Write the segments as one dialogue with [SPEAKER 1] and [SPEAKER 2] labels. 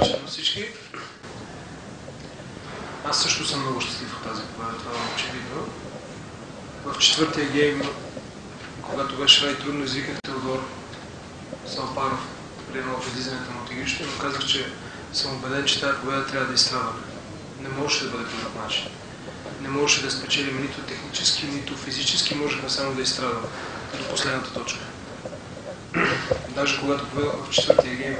[SPEAKER 1] вечер на всички. Аз също съм много щастлив от тази победа, това е очевидно. В четвъртия гейм, когато беше най-трудно, извиках Теодор Салпаров при едно излизането на игрището и му казах, че съм убеден, че тази победа трябва да изстрадаме. Не можеше да бъде по друг начин. Не можеше да спечелим нито технически, нито физически, можехме само да изстрадаме до последната точка. Даже когато поведох в четвъртия гейм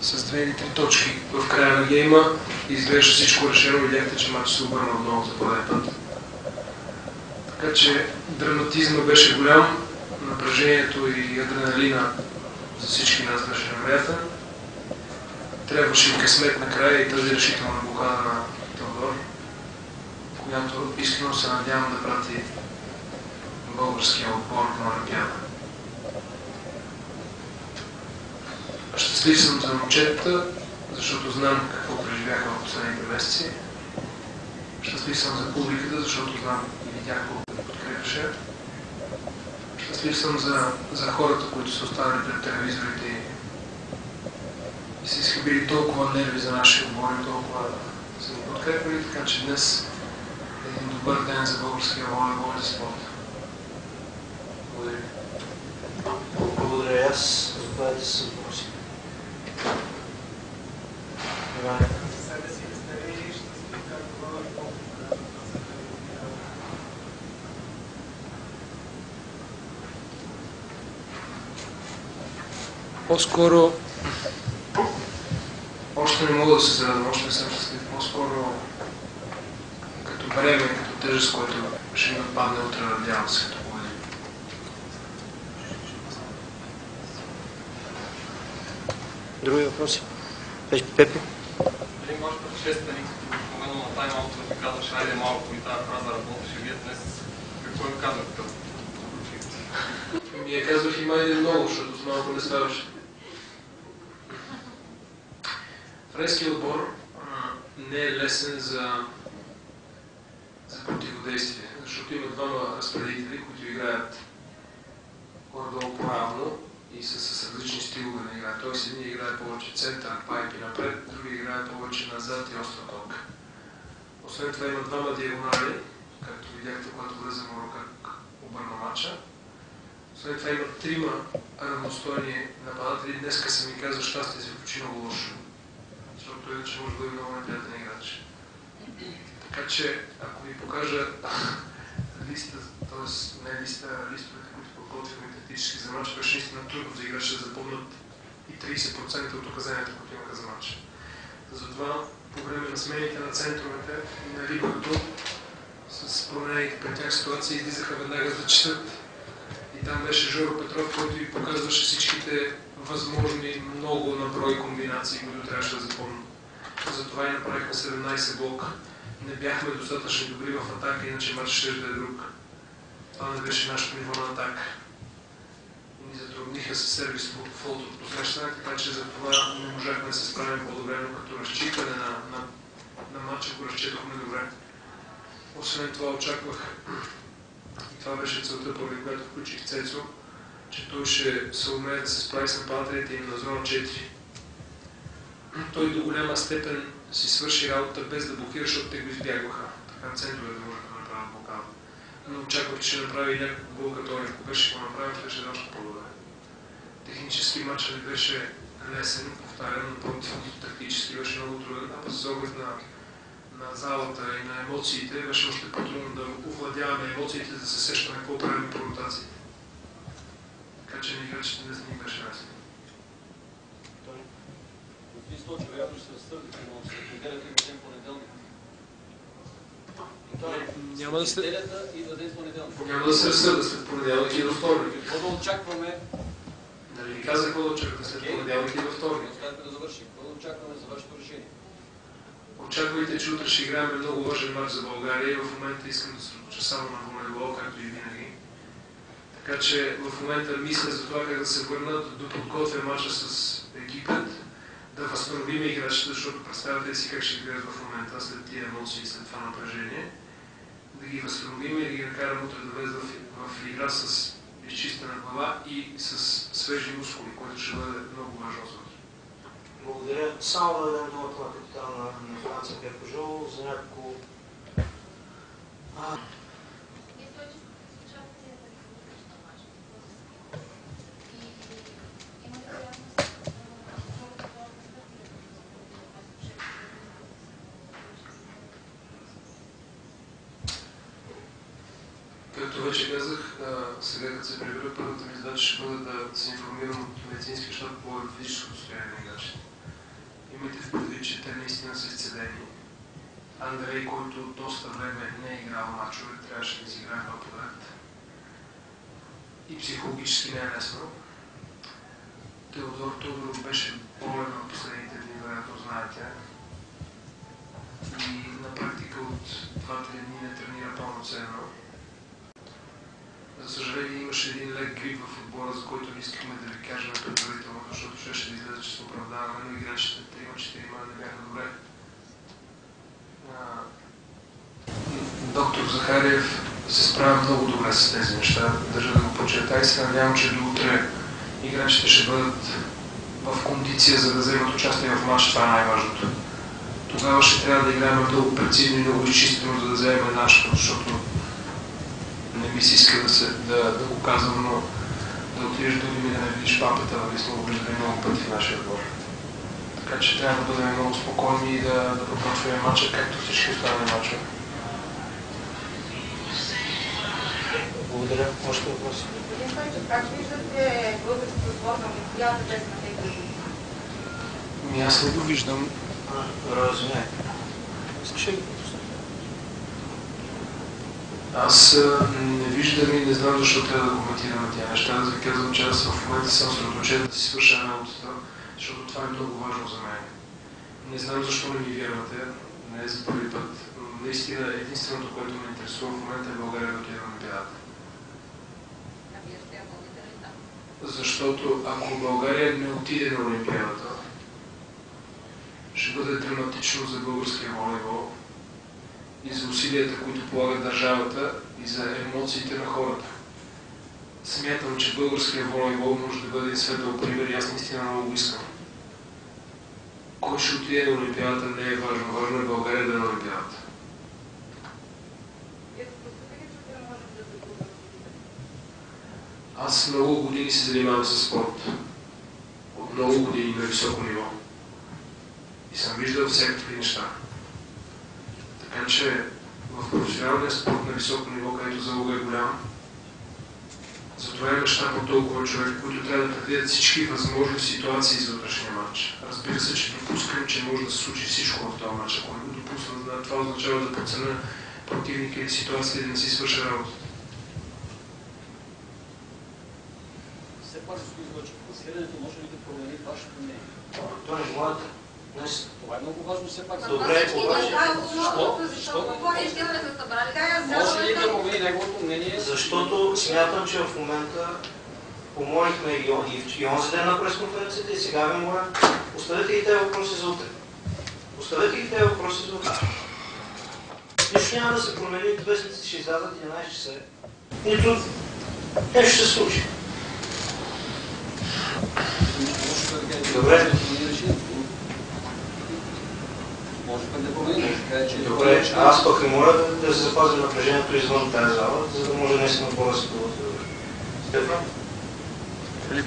[SPEAKER 1] с две или три точки в края на гейма, изглежда всичко решено, видяхте, че матч се обърна отново за пореден път. Така че драматизма беше голям, напрежението и адреналина за всички нас беше невероятен. Трябваше и късмет накрая и тази решителна блокада на Теодор, която искрено се надявам да прати българския отбор на Олимпиада. Щастлив съм за момчетата, защото знам какво преживяха в последните месеци. Щастлив съм за публиката, защото знам и видях колко да подкрепяше. Щастлив съм за, за хората, които са останали пред телевизорите и са изхабили толкова нерви за нашия отбор и толкова са ни подкрепили, така че днес е един добър ден за българския волейбол и за спорта. Благодаря.
[SPEAKER 2] Благодаря аз. Заповядайте с въпроси. Иван.
[SPEAKER 1] По-скоро още не мога да се зарадвам, още не съм щастлив. По-скоро като бреме, като тежест, което ще ми отпадне утре, надявам се.
[SPEAKER 2] Други въпроси? Пеш- Пепи?
[SPEAKER 3] Един ваш предшественик, споменал на тайм-аута, да казваш, айде малко и тази фраза работеше. Вие днес какво им казахте?
[SPEAKER 1] Ми я казвах има един много, защото с малко не ставаше. Френският отбор а, не е лесен за, за противодействие, защото има двама разпределители, които играят горе-долу правилно и са с различни стилове на игра. Тоест един играе повече център, пайп и напред, други играе повече назад и остра ток. Освен това има двама диагонали, както видяхте, когато влезе Моро как обърна матча. След това има трима равностойни нападатели. Днеска се ми казва щастие си почина лошо. Защото иначе да бъде много неприятен играч. Така че, ако ви покажа листа, т.е. не листа, а листовете, които подготвихме тактически за матч, беше наистина трудно за играчи да запомнят и 30% от указанията, които имаха за матч. Затова по време на смените на центровете на либерото с променените при тях ситуации излизаха веднага да четат и там беше Жоро Петров, който ви показваше всичките възможни много наброи комбинации, които трябваше да запомним. Затова и направихме 17 блока. Не бяхме достатъчно добри в атака, иначе матч ще да е друг. Това не беше нашето ниво на атака. Ни затрудниха се сервис по фолт от посрещане, така че за това не можахме да се справим по-добре, но като разчитане на, на, на матча го разчитахме добре. Освен това очаквах и това беше целта, поради която включих Цецо, че той ще се умее да се справи с нападателите им на зона 4. Той до голяма степен си свърши работа без да блокира, защото те го избягваха. Така центровете можеха да направят блокада. Но очаквах, че ще направи някакво гол като. Ако беше го направил, беше още по-добре. Технически матч не беше лесен, повтарям, напротив, тактически беше много труден, а с оглед на на залата и на емоциите, беше още по-трудно да овладяваме емоциите, да се сещаме какво правим по ротациите. Така че ни играчите не им беше лесно.
[SPEAKER 4] Сточо, вероятно ще се разсърдите, но се определяте на ден понеделник. Е
[SPEAKER 1] Няма да се,
[SPEAKER 4] неделята ден понеделник.
[SPEAKER 1] няма да се разсърда след понеделник и до вторник.
[SPEAKER 4] Какво да очакваме?
[SPEAKER 1] Нали ви казах какво да очаквате след понеделник и до вторник.
[SPEAKER 4] Оставяме да завършим. Какво да очакваме за вашето решение?
[SPEAKER 1] Очаквайте, че утре ще играем много важен матч за България и в момента искам да се случа само на волейбол, както и винаги. Така че в момента мисля за това как да се върна, да подготвя матча с екипът, да възстановим играчите, защото представяте си как ще играят в момента след тия емоции, след това напрежение. Да ги възстановим и да ги накарам утре да влезат в, в игра с изчистена глава и с свежи мускули, което ще бъде много важно за нас.
[SPEAKER 2] Благодаря. само да дадем думата на капитана на, Франция Пепо Жол за няколко...
[SPEAKER 1] Както вече казах, сега като се прибера, първата ми задача ще бъде да се информирам от медицинския щаб по физическото състояние на играчите. Имайте в предвид, че те наистина са изцедени. Андрей, който доста време не е играл мачове, трябваше да изиграе два подред. И психологически не е лесно. Теодор Тодоров беше болен в последните дни, вероятно знаете. И на практика от 2-3 дни не тренира пълноценно. За съжаление имаше един лек грип в отбора, за който не искахме да ви кажем предварително, защото ще, ще излезе, че се оправдаваме, но играчите 3-4 не бяха добре. Доктор Захариев се справя много добре с тези неща. Държа да го подчертая и се надявам, че до утре играчите ще бъдат в кондиция, за да вземат участие в матч. Това е най-важното. Тогава ще трябва да играем много прецизно и много изчистено, за да вземем нашето, защото ми се иска да, се, да, да го казвам, но да отидеш до Дим и да не видиш папата, нали сме го виждали много пъти в нашия отбор. Така че трябва да бъдем много спокойни и да, да подготвяме матча, както всички останали мачове.
[SPEAKER 2] благодаря. Още въпроси?
[SPEAKER 5] Господин Стойчев, как виждате българското отбор на Олимпиада без Матей Григоров?
[SPEAKER 1] Ами аз не го виждам.
[SPEAKER 2] Искаш ли?
[SPEAKER 1] Аз а, не виждам и не знам защо трябва да коментираме тези неща. Аз ви казвам, че аз в момента съм съсредоточен да си свърша работата, защото това е много важно за мен. Не знам защо не ми вярвате, не е за първи път. Наистина единственото, което ме интересува в момента е България да отиде на Олимпиадата. Защото ако България не отиде на Олимпиадата, ще бъде драматично за българския волейбол и за усилията, които полага държавата и за емоциите на хората. Смятам, че българския волейбол може да бъде светъл пример и аз наистина много го искам. Кой ще отиде на Олимпиадата не е важно. Важно е България да е на Олимпиадата. Аз много години се занимавам с спорт. От много години на високо ниво. И съм виждал всякакви неща. Че в професионалния спорт на високо ниво, където залога е голям, затова има щаб от толкова човек, които трябва да предвидят всички възможни ситуации за утрешния матч. Разбира се, че допускам, че може да се случи всичко в този матч. Ако не го допусна, да, това означава да подценя противника или ситуацията и да не си свърша работата.
[SPEAKER 4] Все пак, господин Гочев, следването може ли да промени вашето мнение?
[SPEAKER 2] Това е моята. Днес
[SPEAKER 4] Това е много важно все пак.
[SPEAKER 2] Добре, обаче,
[SPEAKER 4] Защо?
[SPEAKER 5] Защото
[SPEAKER 4] Защо? Може ли да промени неговото мнение?
[SPEAKER 2] Защото смятам, че в момента помолихме и, он- и, в- и онзи ден на пресконференцията и сега ви моля, оставете ги тези въпроси за утре. Оставете ги тези въпроси за утре. Нищо няма да се промени, вестниците ще излязат 11 часа. Нито нещо ще се случи. Добре.
[SPEAKER 4] Може пък да промени, може да каже, че...
[SPEAKER 2] Добре, аз пък ви моля да, да се запази напрежението извън тази зала, за да може наистина по да се подготви. Стефан?
[SPEAKER 1] Филип.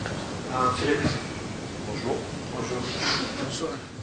[SPEAKER 2] А, Филип?
[SPEAKER 4] Bonjour.
[SPEAKER 2] Bonjour.
[SPEAKER 4] Bonsoir.